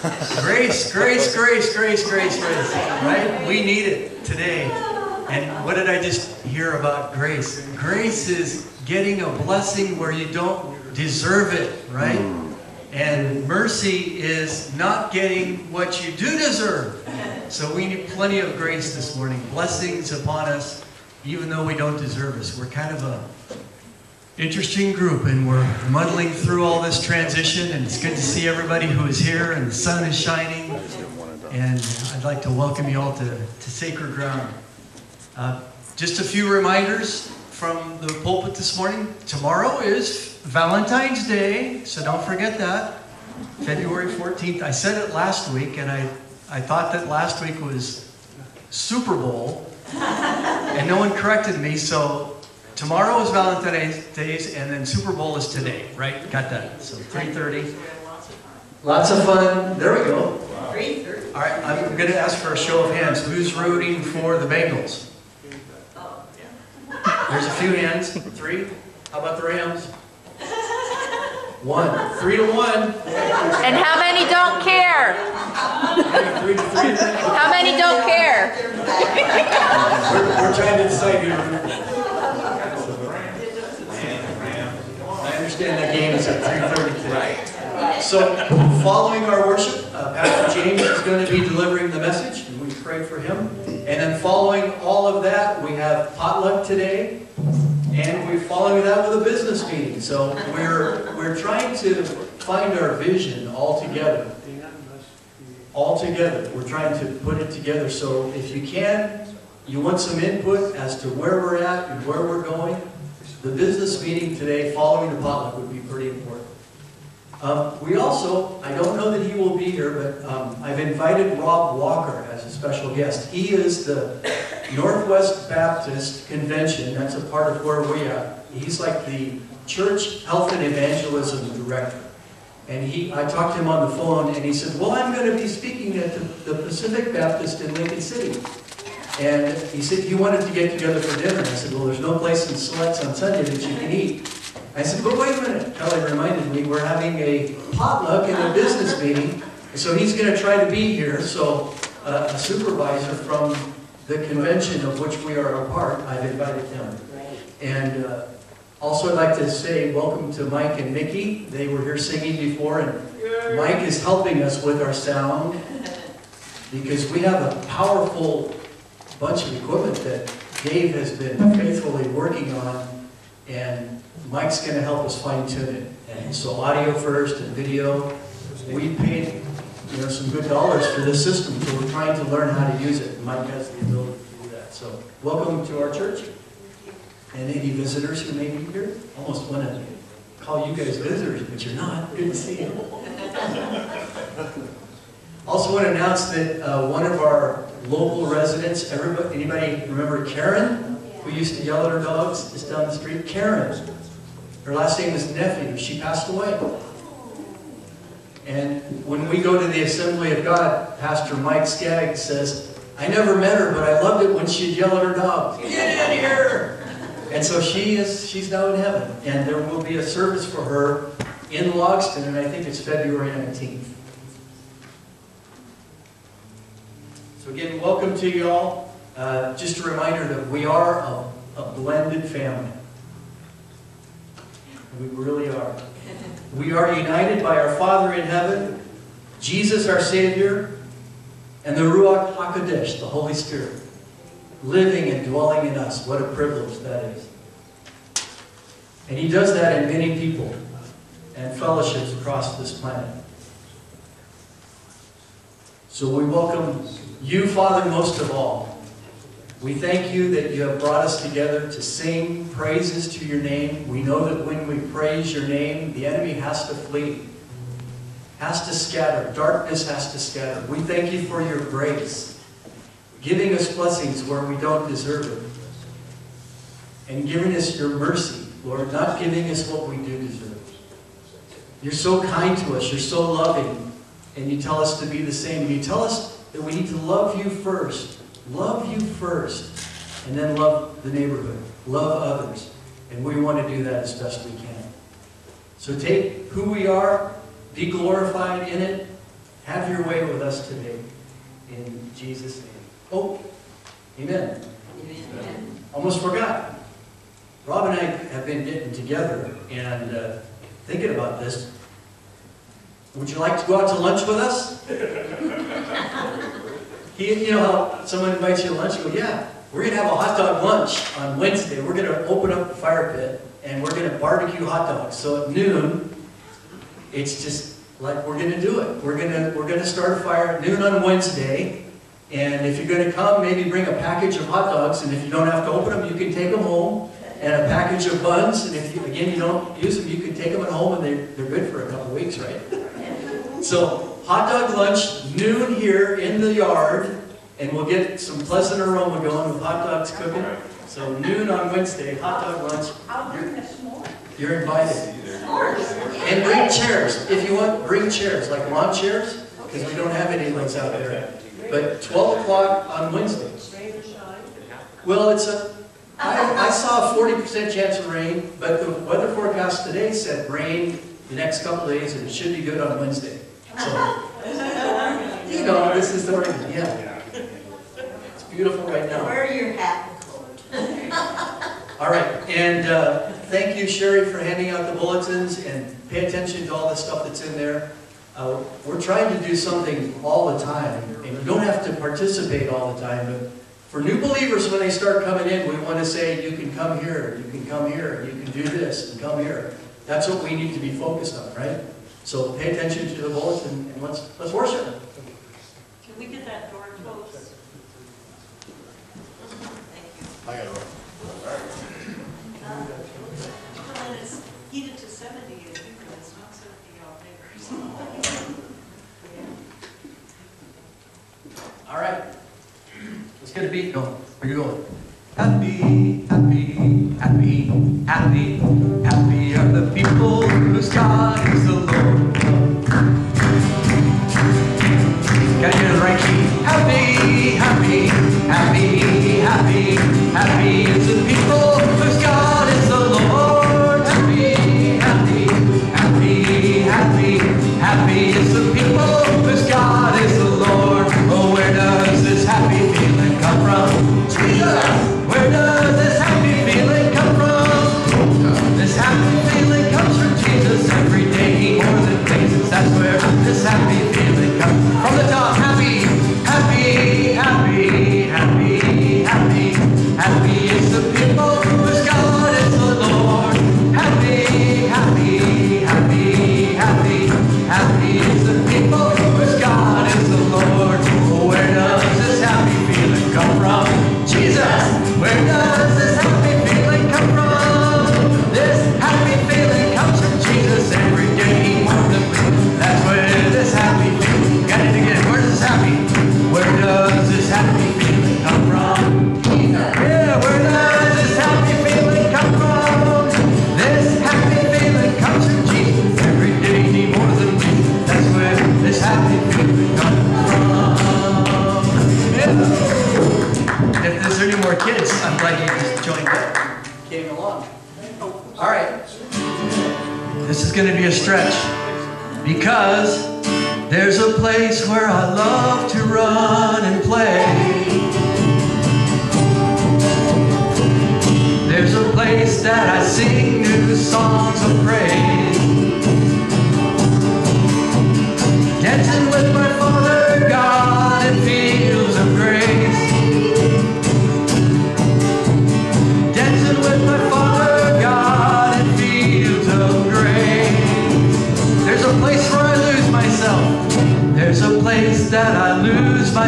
Grace, grace, grace, grace, grace, grace. Right? We need it today. And what did I just hear about grace? Grace is getting a blessing where you don't deserve it, right? And mercy is not getting what you do deserve. So we need plenty of grace this morning. Blessings upon us, even though we don't deserve us. We're kind of a interesting group and we're muddling through all this transition and it's good to see everybody who is here and the sun is shining and I'd like to welcome you all to, to Sacred Ground. Uh, just a few reminders from the pulpit this morning. Tomorrow is Valentine's Day, so don't forget that. February 14th. I said it last week and I, I thought that last week was Super Bowl and no one corrected me, so Tomorrow is Valentine's Day, and then Super Bowl is today, right? Got that? So 3.30. Lots of fun. There we go. Three thirty. All right. I'm going to ask for a show of hands. Who's rooting for the Bengals? There's a few hands. Three. How about the Rams? One. Three to one. And how many don't care? Three to three. How many don't care? We're, we're trying to decide here. I understand that game is at 3.30 today. So, following our worship, uh, Pastor James is going to be delivering the message, and we pray for him. And then following all of that, we have potluck today, and we're following that with a business meeting. So we're, we're trying to find our vision all together. All together. We're trying to put it together. So if you can, you want some input as to where we're at and where we're going, the business meeting today following the potluck would be pretty important. Um, we also, I don't know that he will be here, but um, I've invited Rob Walker as a special guest. He is the Northwest Baptist Convention. That's a part of where we are. He's like the church health and evangelism director. And he, I talked to him on the phone, and he said, well, I'm going to be speaking at the, the Pacific Baptist in Lincoln City. And he said, he wanted to get together for dinner. And I said, well, there's no place in Siletz on Sunday that you can eat. I said, but wait a minute. Kelli reminded me, we're having a potluck and a business meeting. So he's going to try to be here. So uh, a supervisor from the convention of which we are a part, I've invited him. And uh, also I'd like to say welcome to Mike and Mickey. They were here singing before, and Mike is helping us with our sound because we have a powerful bunch of equipment that Dave has been faithfully working on, and Mike's going to help us fine tune it. And so audio first and video. We paid you know, some good dollars for this system, so we're trying to learn how to use it. Mike has the ability to do that. So welcome to our church. And any visitors who may be here, almost want to call you guys visitors, but you're not. Good to see you. Also want to announce that uh, one of our local residents, everybody, anybody remember Karen, who used to yell at her dogs just down the street? Karen. Her last name is Nephew. She passed away. And when we go to the Assembly of God, Pastor Mike Skaggs says, I never met her, but I loved it when she'd yell at her dog, get in here! And so she is, she's now in heaven. And there will be a service for her in Logsden, and I think it's February 19th. Again, welcome to you all. Uh, just a reminder that we are a, a blended family. We really are. We are united by our Father in heaven, Jesus our Savior, and the Ruach HaKodesh, the Holy Spirit, living and dwelling in us. What a privilege that is. And He does that in many people and fellowships across this planet. So we welcome you, Father, most of all. We thank you that you have brought us together to sing praises to your name. We know that when we praise your name, the enemy has to flee, has to scatter. Darkness has to scatter. We thank you for your grace, giving us blessings where we don't deserve it, and giving us your mercy, Lord, not giving us what we do deserve. You're so kind to us. You're so loving. And you tell us to be the same. You tell us that we need to love you first. Love you first, and then love the neighborhood. Love others. And we want to do that as best we can. So take who we are, be glorified in it, have your way with us today. In Jesus' name. Oh, amen. Amen. Almost forgot. Rob and I have been getting together and uh, thinking about this. Would you like to go out to lunch with us? He, you know how someone invites you to lunch, you go, yeah, we're gonna have a hot dog lunch on Wednesday. We're gonna open up the fire pit and we're gonna barbecue hot dogs. So at noon, it's just like we're gonna do it. We're gonna we're gonna start a fire at noon on Wednesday. And if you're gonna come, maybe bring a package of hot dogs, and if you don't have to open them, you can take them home. And a package of buns, and if you, again, you don't use them, you can take them at home and they're, they're good for a couple of weeks, right? So, hot dog lunch, noon here in the yard, and we'll get some pleasant aroma going with hot dogs cooking. So noon on Wednesday, hot dog lunch, I'll bring the s'mores. you're invited. And bring chairs, if you want, bring chairs, like lawn chairs, because we don't have any those out there. But 12 o'clock on Wednesday. Rain or shine. Well, it's a, I, I saw a 40% chance of rain, but the weather forecast today said rain the next couple days, and it should be good on Wednesday. So, you know, this is the Oregon, yeah. It's beautiful right now. Wear your hat and coat. All right, and uh, thank you, Sherry, for handing out the bulletins, and pay attention to all the stuff that's in there. Uh, We're trying to do something all the time, and you don't have to participate all the time, but for new believers, when they start coming in, we want to say, you can come here, you can come here, you can do this, and come here. That's what we need to be focused on, right? So pay attention to the bulletin, and let's, let's worship. Can we get that door closed? Thank you. Well, and it's heated to seventy in here, it's not seventy out there. All right. Let's get a beat going. Where you going? Happy, happy, happy, happy, happy are the people whose God is the Lord. Gotta get it right key. Happy, happy, happy, happy, happy is the people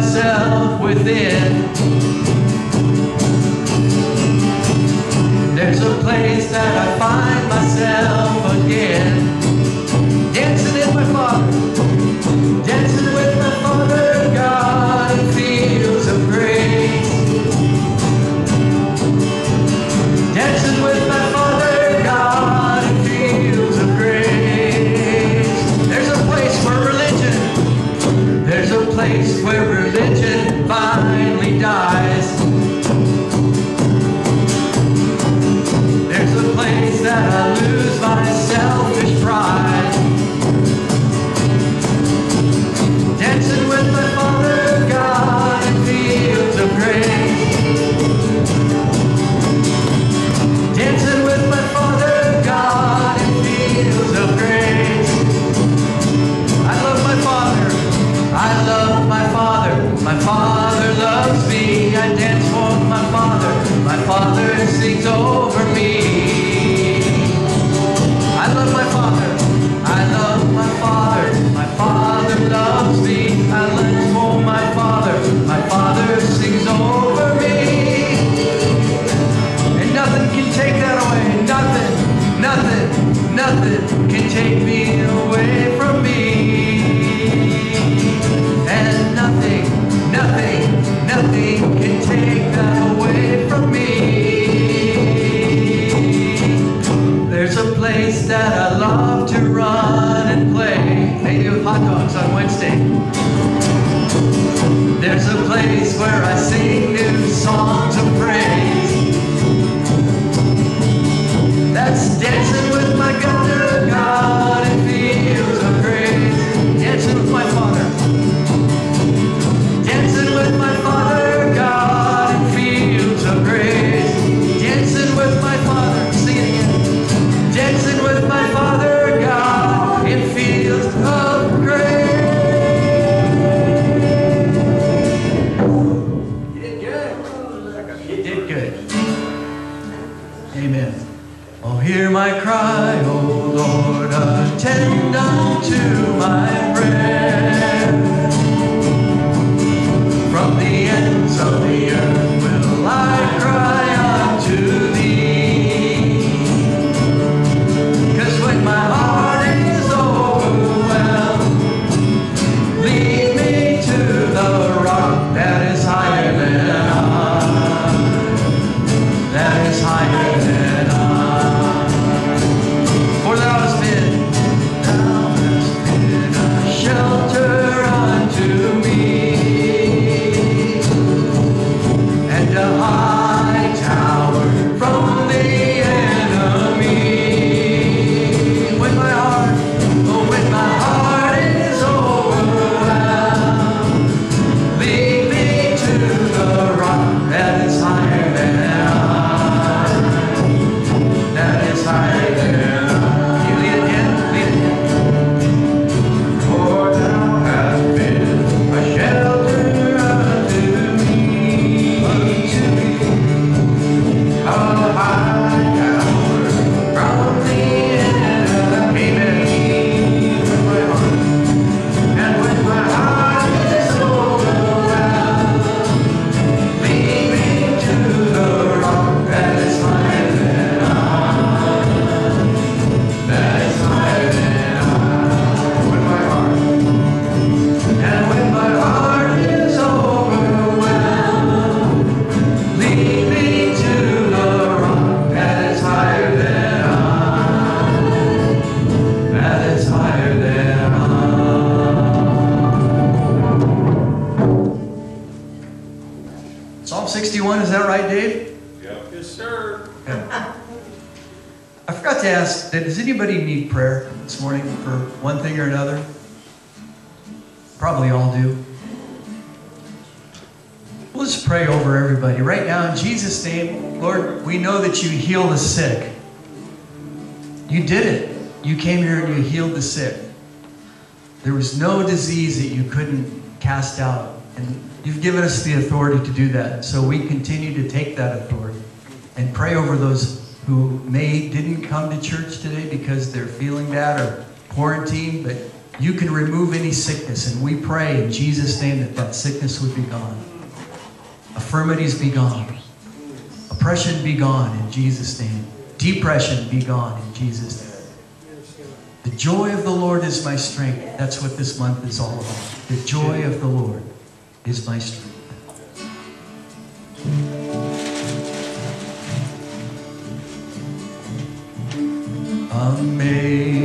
myself within. There's a place that I find myself Dancing with my God. Lord, we know that you heal the sick. You did it. You came here and you healed the sick. There was no disease that you couldn't cast out. And you've given us the authority to do that. So we continue to take that authority and pray over those who may didn't come to church today because they're feeling bad or quarantined, but you can remove any sickness. And we pray in Jesus' name that that sickness would be gone. Affirmities be gone. Depression, be gone in Jesus' name. Depression be gone in Jesus' name. The joy of the Lord is my strength. That's what this month is all about. The joy of the Lord is my strength. Amazing.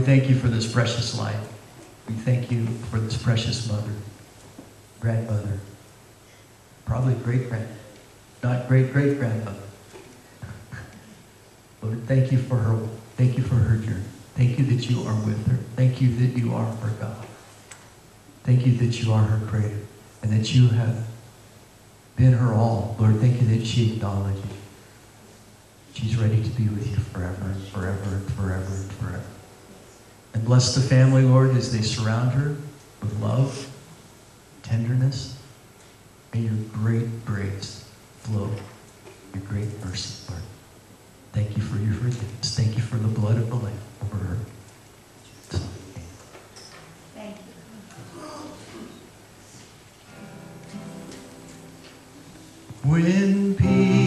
we thank you for this precious life. We thank you for this precious mother, grandmother, probably great grand, not great great grandmother. Lord, thank you for her. Thank you for her journey. Thank you that you are with her. Thank you that you are her God. Thank you that you are her creator and that you have been her all. Lord, thank you that she acknowledges you. She's ready to be with you forever and forever and forever and forever. And bless the family, Lord, as they surround her with love, tenderness, and your great grace flow, your great mercy, Lord. Thank you for your forgiveness. Thank you for the blood of the Lamb over her. When peace.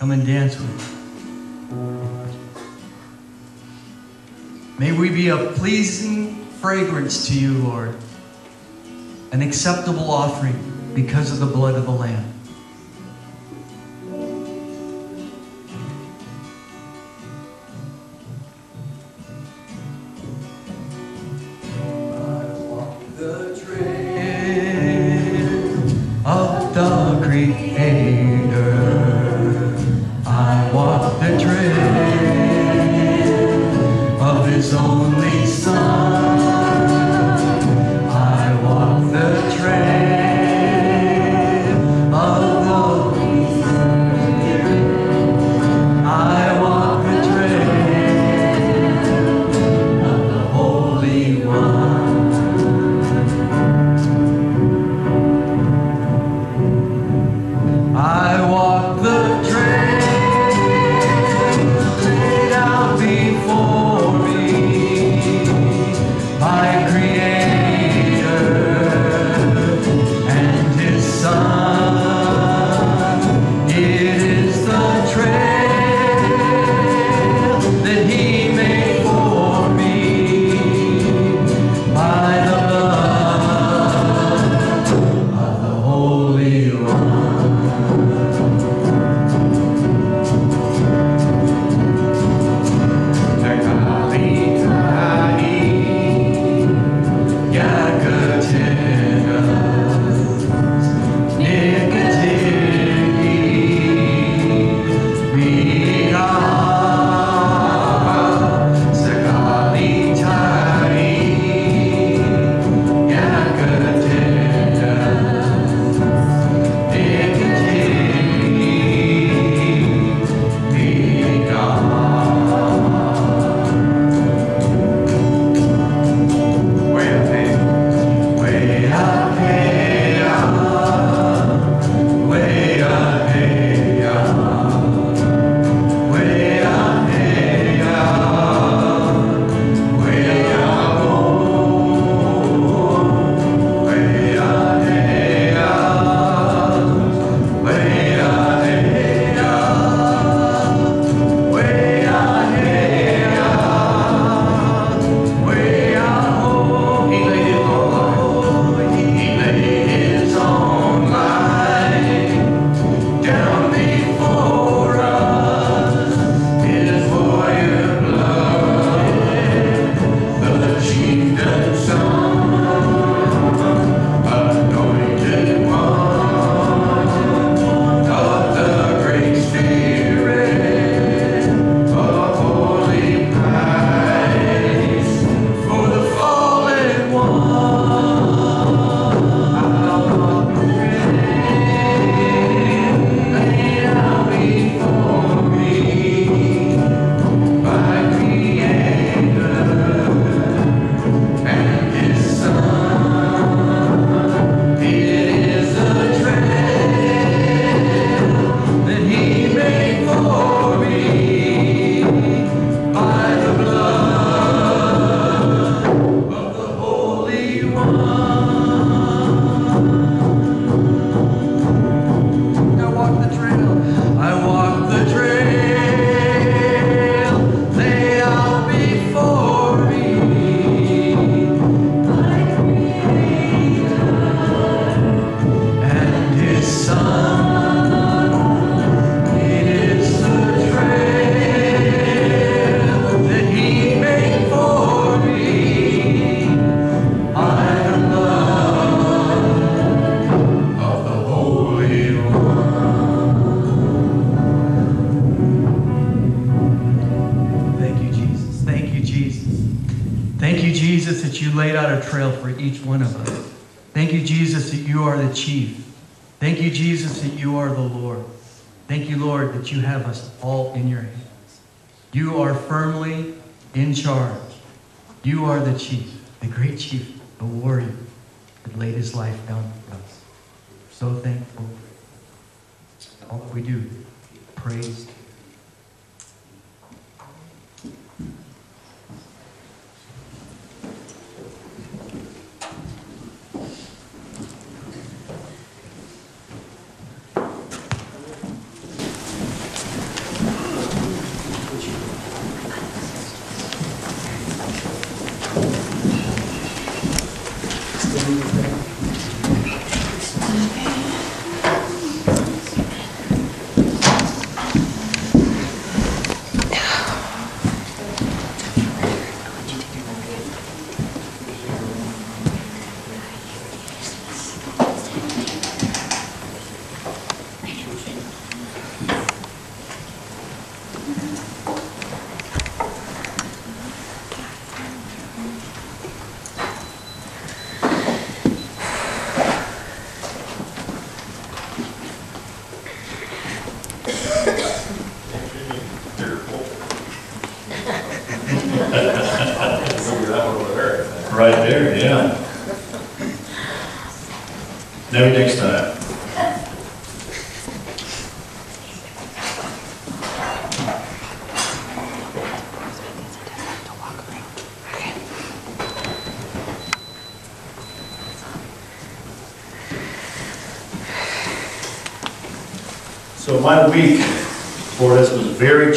Come and dance with me. May we be a pleasing fragrance to you, Lord, an acceptable offering because of the blood of the Lamb.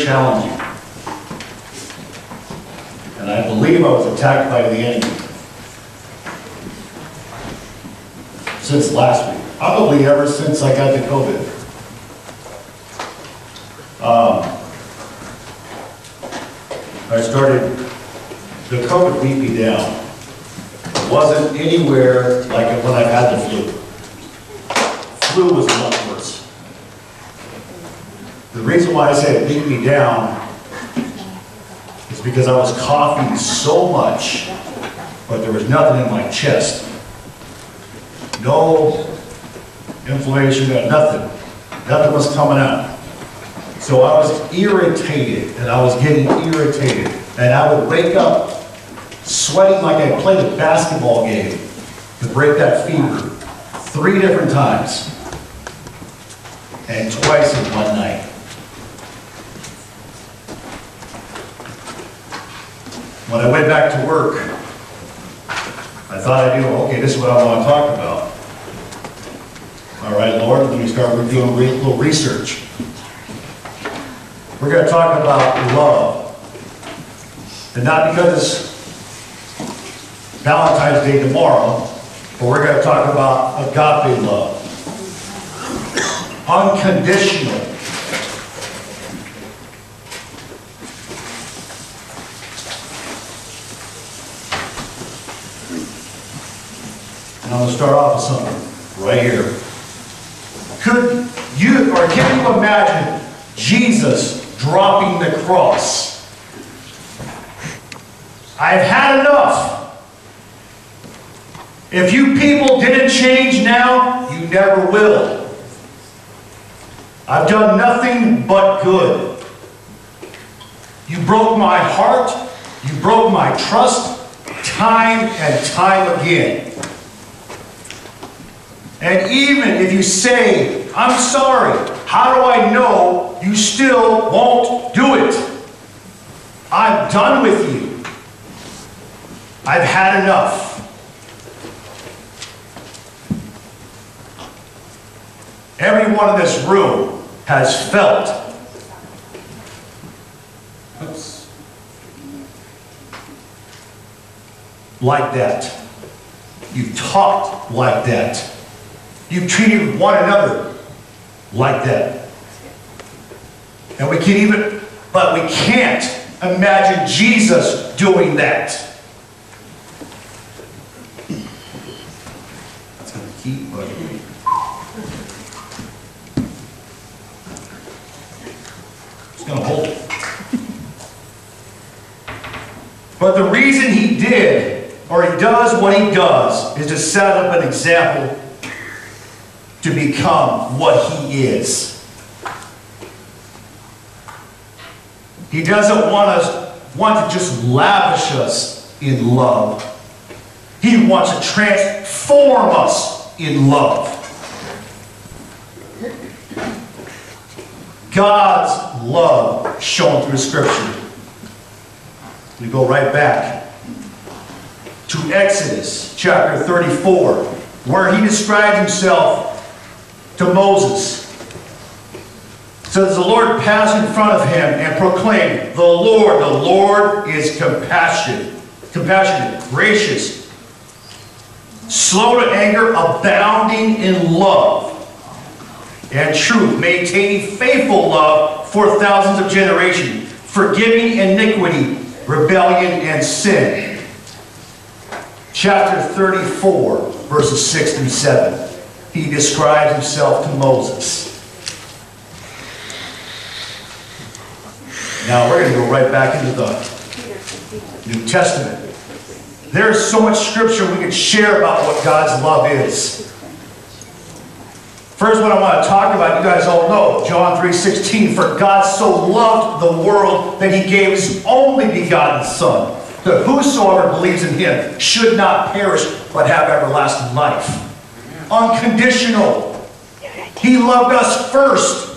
Challenging. And I believe I was attacked by the enemy. Since last week, probably ever since I got the COVID. Um, I started, the COVID beat me down. It wasn't anywhere like when I've had the flu. Flu was a lot worse. The reason why I say it beat me down is because I was coughing so much, but there was nothing in my chest. No inflammation, no- nothing. Nothing was coming out. So I was irritated, and I was getting irritated. And I would wake up sweating like I played a basketball game to break that fever three different times. And twice in one night. When I went back to work, I thought I knew, okay, this is what I want to talk about. All right, Lord, doing a little research. We're going to talk about love. And not because Valentine's Day tomorrow, but we're going to talk about agape love. Unconditional. And I'm going to start off with something right here. Could you, or can you imagine Jesus dropping the cross? I've had enough. If you people didn't change now, you never will. I've done nothing but good. You broke my heart, you broke my trust, time and time again. And even if you say, I'm sorry, how do I know you still won't do it? I'm done with you. I've had enough. Everyone in this room has felt. Oops. Like that. You've talked like that. You've treated one another like that. And we can even, but we can't imagine Jesus doing that. That's going to keep bugging me. It's going to hold. But the reason he did or he does what he does, is to set up an example to become what he is. He doesn't want us, want to just lavish us in love. He wants to transform us in love. God's love shown through Scripture. We go right back to Exodus chapter 34, where he describes himself to Moses. So as the Lord passed in front of him and proclaimed, The Lord, the Lord is compassionate, compassionate, gracious, slow to anger, abounding in love and truth, maintaining faithful love for thousands of generations, forgiving iniquity, rebellion, and sin. Chapter 34, verses 6 through 7. He described himself to Moses. Now we're going to go right back into the New Testament. There's so much scripture we could share about what God's love is. First one I want to talk about, you guys all know, John 3.16, For God so loved the world that he gave his only begotten Son, that whosoever believes in him should not perish, but have everlasting life. Unconditional. He loved us first.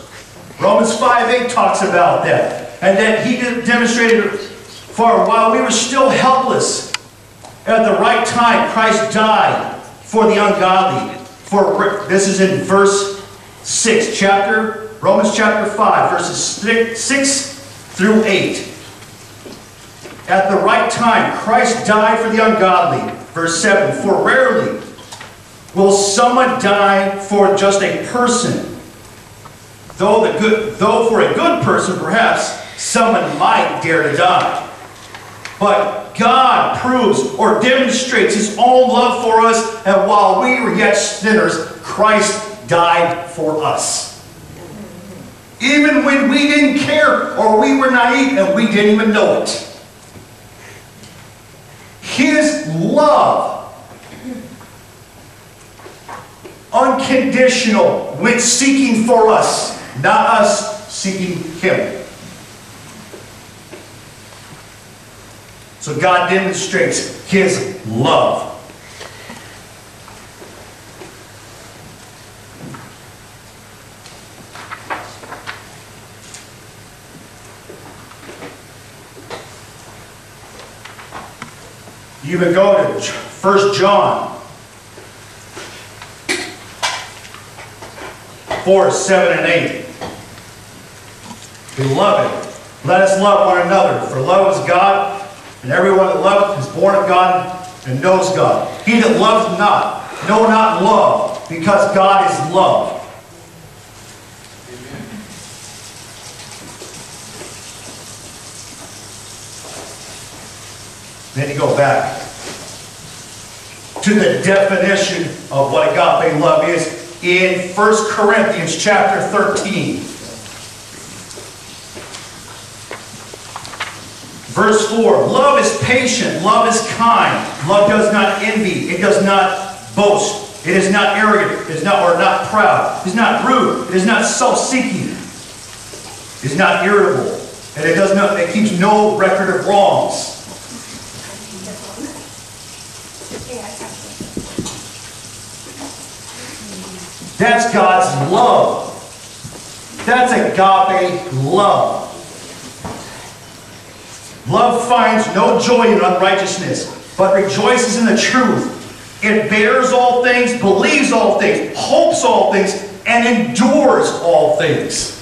Romans 5 8 talks about that. And that he demonstrated for while we were still helpless, at the right time, Christ died for the ungodly. For this is in verse 6, chapter Romans chapter 5, verses 6 6 through 8. At the right time, Christ died for the ungodly. Verse 7, for rarely will someone die for just a person. Though, the good, though for a good person, perhaps, someone might dare to die. But God proves or demonstrates His own love for us, and while we were yet sinners, Christ died for us. Even when we didn't care or we were naive and we didn't even know it. His love, unconditional, with seeking for us, not us seeking Him. So God demonstrates His love. You even go to 1 John 4, 7, and 8. Beloved, let us love one another, for love is God, and everyone that loveth is born of God and knows God. He that loveth not, know not love, because God is love. Amen. Then you go back to the definition of what agape love is in 1 Corinthians chapter 13. Verse 4, love is patient, love is kind, love does not envy, it does not boast, it is not arrogant, it is not or not proud, it is not rude, it is not self-seeking, it is not irritable, and it does not it keeps no record of wrongs. That's God's love. That's agape love. Love finds no joy in unrighteousness, but rejoices in the truth. It bears all things, believes all things, hopes all things, and endures all things.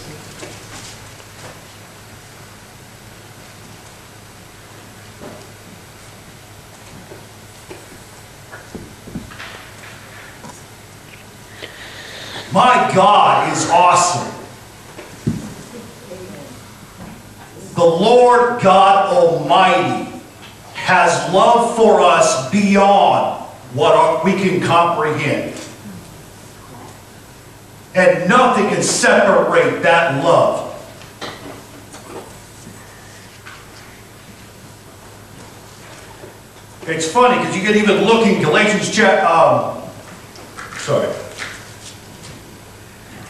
My God is awesome. The Lord God Almighty has love for us beyond what we can comprehend. And nothing can separate that love. It's funny, because you can even look in Galatians chap, um, sorry.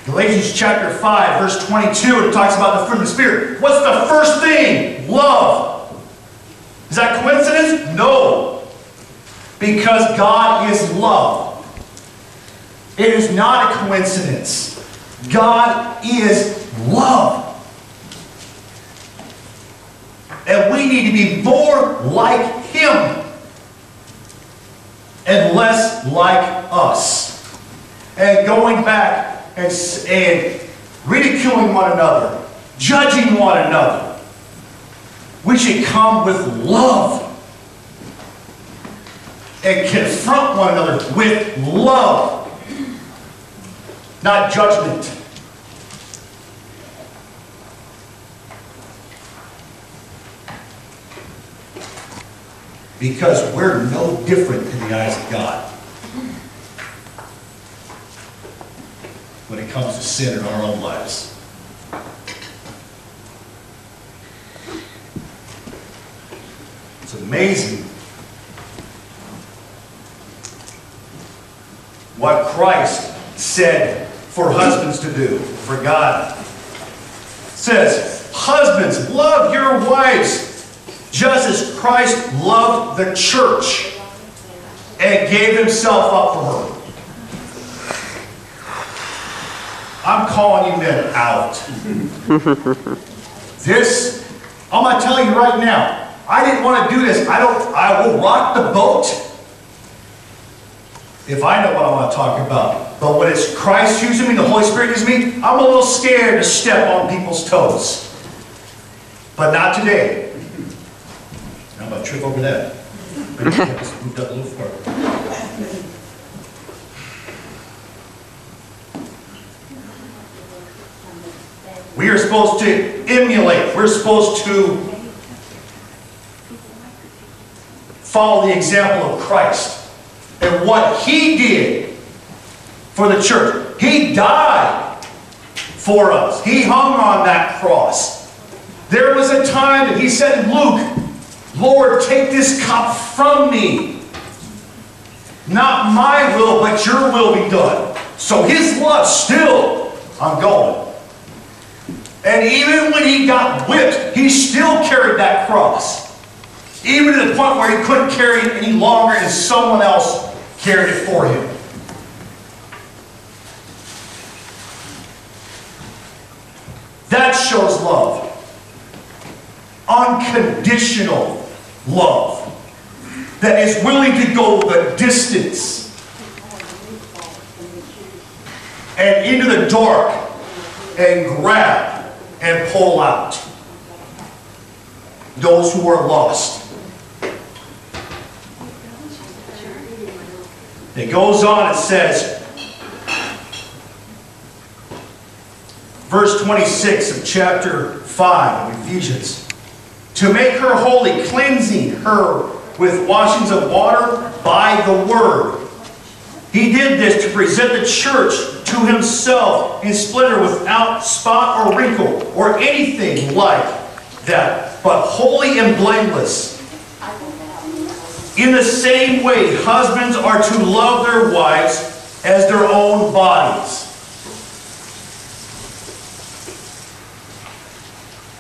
Galatians chapter 5, verse 22, it talks about the fruit of the Spirit. What's the first thing? Love. Is that coincidence? No. Because God is love. It is not a coincidence. God is love. And we need to be more like Him and less like us. And going back and, and ridiculing one another, judging one another. We should come with love and confront one another with love, not judgment. Because we're no different in the eyes of God when it comes to sin in our own lives. It's amazing what Christ said for husbands to do, for God. It says, Husbands, love your wives just as Christ loved the church and gave himself up for her. I'm calling you men out. this, I'm going to tell you right now, I didn't want to do this. I don't, I will rock the boat if I know what I want to talk about. But when it's Christ using me, the Holy Spirit using me, I'm a little scared to step on people's toes. But not today. I'm going to trip over that. Maybe I just moved up a little further. We are supposed to emulate. We're supposed to follow the example of Christ and what He did for the church. He died for us. He hung on that cross. There was a time that He said, Luke, Lord, take this cup from me. Not my will, but your will be done. So His love still, I'm going. And even when he got whipped, he still carried that cross. Even to the point where he couldn't carry it any longer and someone else carried it for him. That shows love. Unconditional love. That is willing to go the distance and into the dark and grab and pull out those who are lost. It goes on, it says, verse 26 of chapter 5 of Ephesians, to make her holy, cleansing her with washings of water by the word. He did this to present the church to himself in splendor without spot or wrinkle or anything like that, but holy and blameless. In the same way, husbands are to love their wives as their own bodies.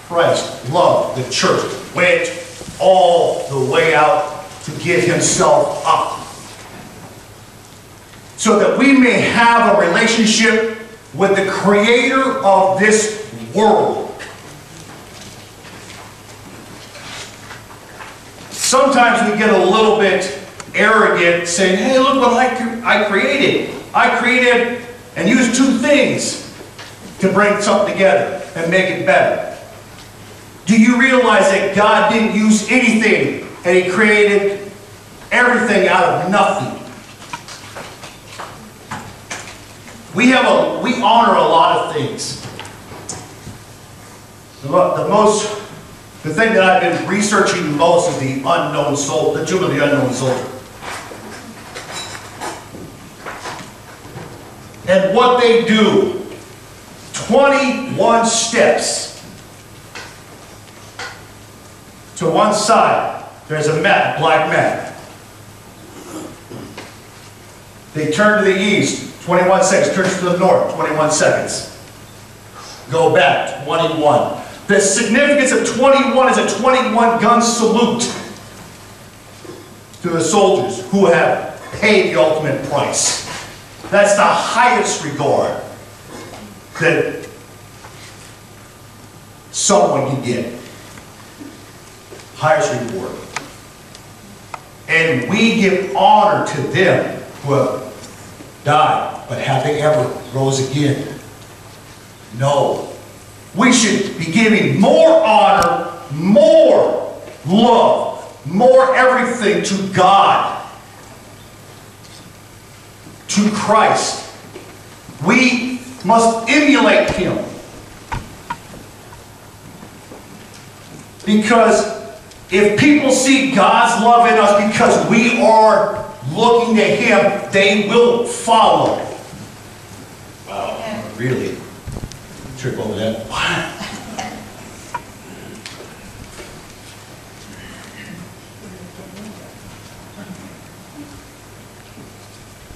Christ loved the church, went all the way out to give himself up. So that we may have a relationship with the creator of this world. Sometimes we get a little bit arrogant saying, hey, look what I, I created. I created and used two things to bring something together and make it better. Do you realize that God didn't use anything and He created everything out of nothing? We have a, we honor a lot of things. The, most, the thing that I've been researching most is the unknown soul, the tomb of the unknown soldier. And what they do, 21 steps to one side, there's a mat, black mat. They turn to the east, 21 seconds. Turn to the north, 21 seconds. Go back, 21. The significance of 21 is a 21 gun salute to the soldiers who have paid the ultimate price. That's the highest regard that someone can get. Highest reward. And we give honor to them who have died, but have they ever rose again? No. We should be giving more honor, more love, more everything to God, to Christ. We must emulate Him. Because if people see God's love in us because we are looking to Him, they will follow. Wow, really? Trip over that. Wow.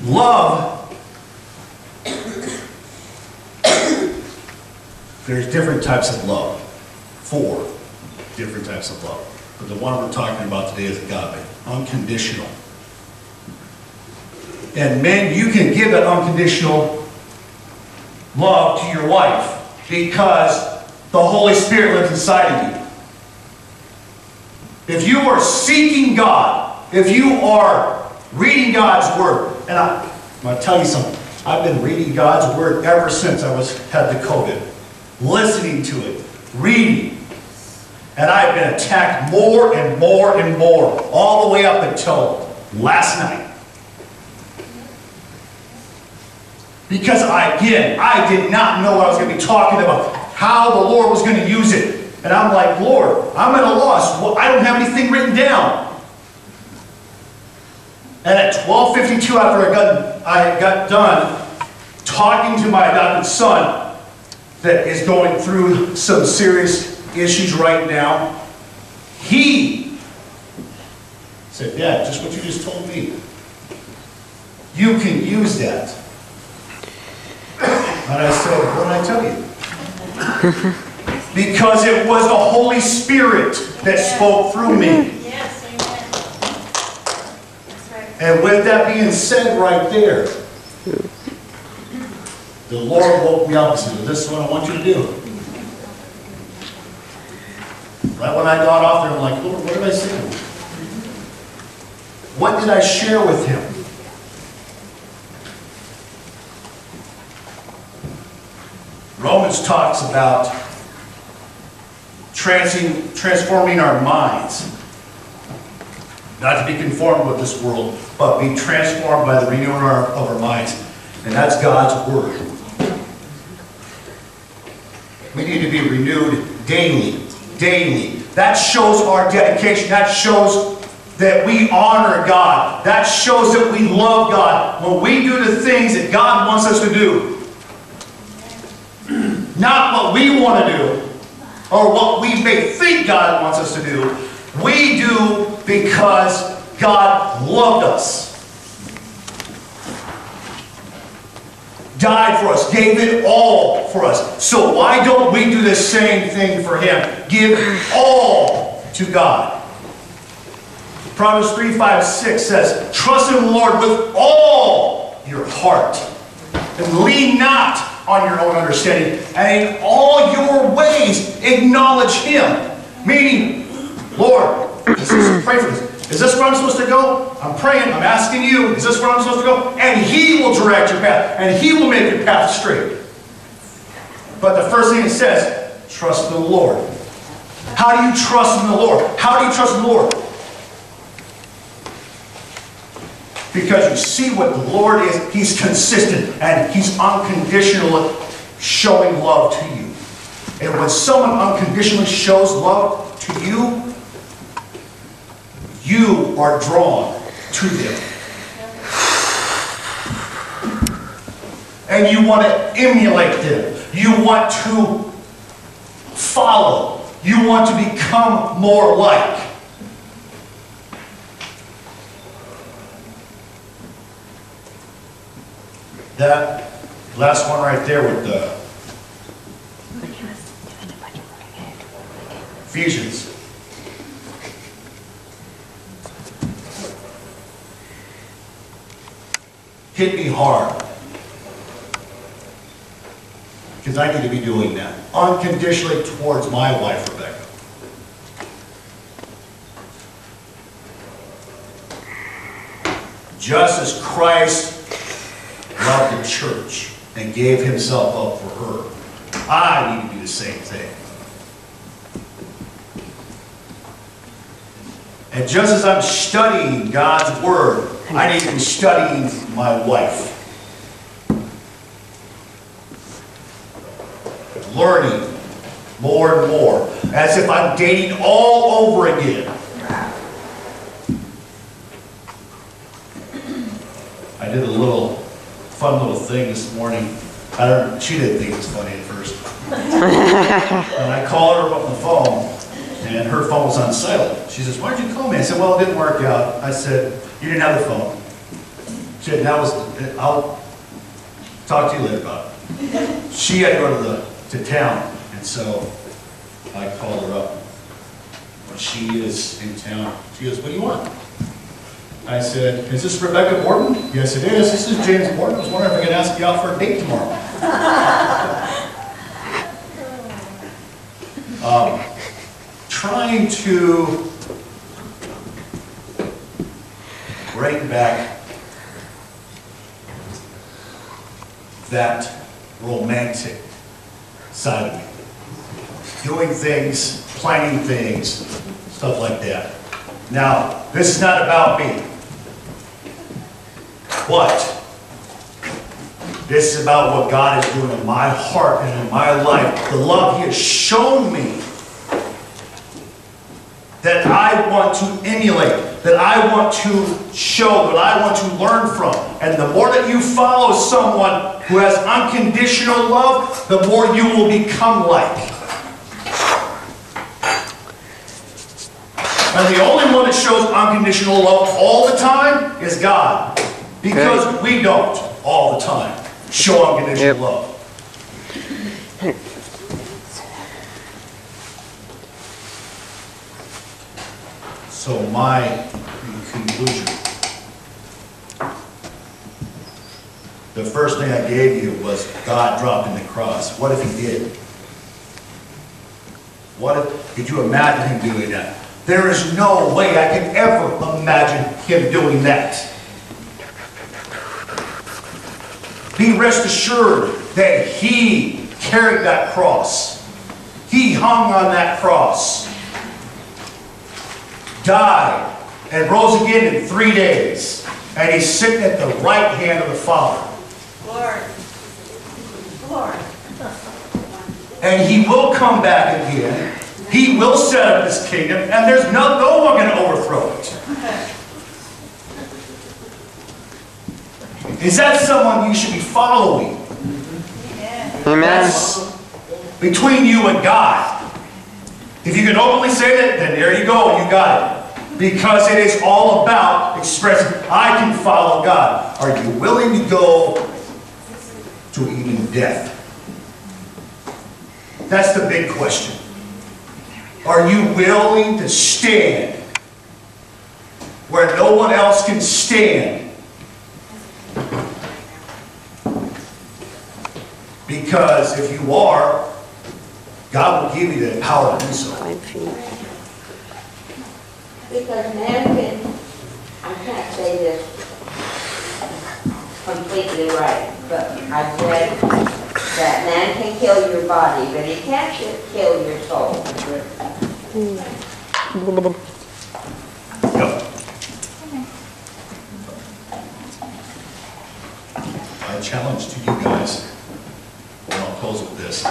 Love, there's different types of love. Four different types of love. But the one we're talking about today is agape, unconditional. And men, you can give that unconditional love to your wife because the Holy Spirit lives inside of you. If you are seeking God, if you are reading God's Word, and I, I'm going to tell you something, I've been reading God's Word ever since I was had the COVID, listening to it, reading, and I've been attacked more and more and more, all the way up until last night. Because I, again, I did not know what I was going to be talking about, how the Lord was going to use it. And I'm like, Lord, I'm at a loss. Well, I don't have anything written down. And at 12:52, after I got, I got done talking to my adopted son, that is going through some serious issues right now, he said, Dad, just what you just told me. You can use that. And I said, what did I tell you? because it was the Holy Spirit that spoke through me. And with that being said right there, the Lord woke me up and said, this is what I want you to do. Right when I got off there, I'm like, Lord, what did I say? What did I share with him? Romans talks about transforming our minds. Not to be conformed with this world, but be transformed by the renewing of our minds. And that's God's word. We need to be renewed daily, daily. That shows our dedication. That shows that we honor God. That shows that we love God. When we do the things that God wants us to do, not what we want to do or what we may think God wants us to do. We do because God loved us. Died for us, gave it all for us. So why don't we do the same thing for Him? Give all to God. Proverbs 3, 5, 6 says, Trust in the Lord with all your heart and lean not on your own understanding, and in all your ways acknowledge Him. Meaning, Lord, is this, pray for this. Is this where I'm supposed to go? I'm praying, I'm asking you, is this where I'm supposed to go? And He will direct your path, and He will make your path straight. But the first thing it says, trust the Lord. How do you trust in the Lord? How do you trust in the Lord? Because you see what the Lord is, He's consistent and He's unconditional showing love to you. And when someone unconditionally shows love to you, you are drawn to them. And you want to emulate them. You want to follow. You want to become more like. That last one right there with the Ephesians. Hit me hard. Because I need to be doing that unconditionally towards my wife, Rebecca. Just as Christ loved the church and gave himself up for her, I need to do the same thing. And just as I'm studying God's Word, I need to be studying my wife. Learning more and more, as if I'm dating all over again. I did a little, fun little thing this morning. I don't, she didn't think it was funny at first. And I called her up on the phone, and her phone was on silent. She says, why did you call me? I said, well, it didn't work out. I said, you didn't have the phone. She said, that was, I'll talk to you later about it. She had to go to the, to town, and so I called her up. She is in town, she goes, what do you want? I said, is this Rebecca Borden? Yes, it is. This is James Borden. I was wondering if I could ask you out for a date tomorrow. Um, Trying to bring back that romantic side of me. Doing things, planning things, stuff like that. Now, this is not about me. But this is about what God is doing in my heart and in my life. The love He has shown me that I want to emulate, that I want to show, that I want to learn from. And the more that you follow someone who has unconditional love, the more you will become like. And the only one that shows unconditional love all the time is God. Because we don't all the time show unconditional Yep. love. So my conclusion. The first thing I gave you was God dropping the cross. What if he did? What if, could you imagine him doing that? There is no way I can ever imagine him doing that. Be rest assured that he carried that cross. He hung on that cross. Died and rose again in three days. And he's sitting at the right hand of the Father. Lord, Lord, And he will come back again. He will set up his kingdom, and there's no, no one going to overthrow it. Is that someone you should be following? Amen. That's between you and God. If you can openly say that, then there you go, you got it. Because it is all about expressing, I can follow God. Are you willing to go to even death? That's the big question. Are you willing to stand where no one else can stand? Because if you are, God will give you the power to do so. Because man can, I can't say this completely right, but I've read that man can kill your body, but he can't kill your soul. Yep. My challenge to you guys, and I'll close with this.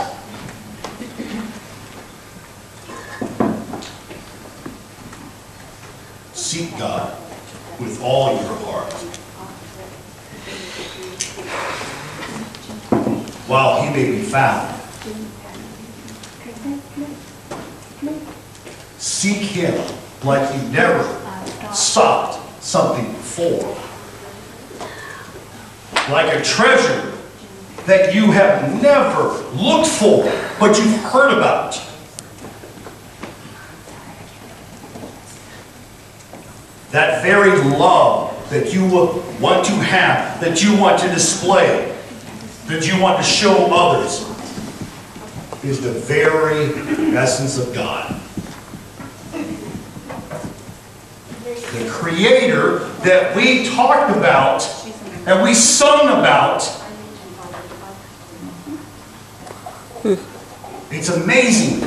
Seek God with all your heart. While he may be found. Seek him like you never sought something before. like a treasure that you have never looked for, but you've heard about. That very love that you want to have, that you want to display, that you want to show others, is the very essence of God. The Creator that we talked about and we sung about. It's amazing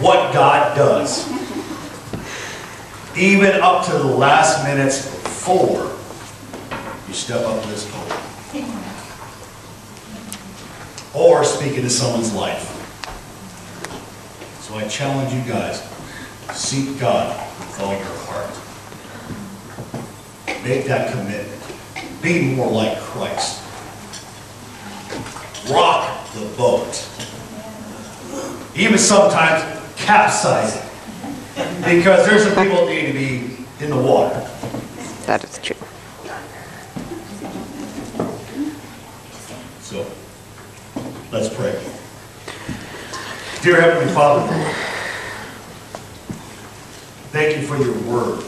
what God does. Even up to the last minutes before you step up to this podium. Or speak into someone's life. So I challenge you guys, seek God with all your heart. Make that commitment. Be more like Christ. Rock the boat. Even sometimes capsize it. Because there's some people that need to be in the water. That is true. So, let's pray. Dear Heavenly Father, thank you for your word.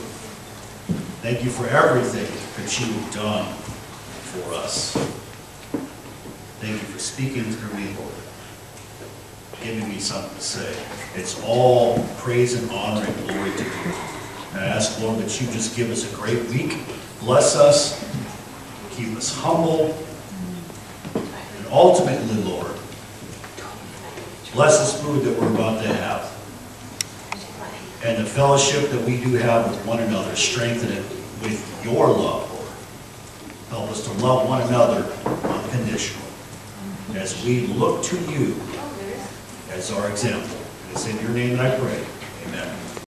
Thank you for everything that you have done for us. Thank you for speaking through me, Lord. Giving me something to say. It's all praise and honor and glory to you. And I ask, Lord, that you just give us a great week. Bless us. Keep us humble. And ultimately, Lord, bless this food that we're about to have. And the fellowship that we do have with one another, strengthen it with your love, Lord. Help us to love one another unconditionally. As we look to you as our example. It's in your name that I pray. Amen.